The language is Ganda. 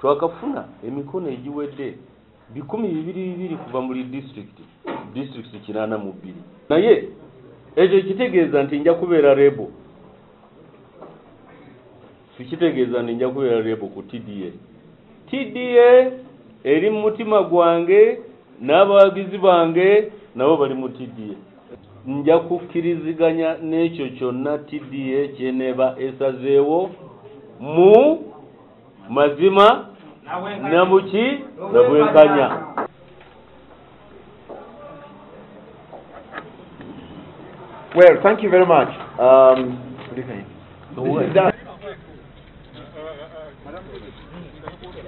twakafuna emikono egiwedde bikumi bibiri bibiri kuva muri disitulikiti disitulikiti kinaana mu bbiri. Naye ekyo kitegeeza nti nja kubeera rebo. Sikitegeeza nti nja kubeera rebo ku tda tda eri mu mutima gwange n'abawagizi bange nabo bali mu tda nja kukkiriziganya n'ekyo kyonna tda kyeneeba esazeewo mu mazima na buki na bwenkanya well thank you very much. Um, this is that. Uh, uh, uh,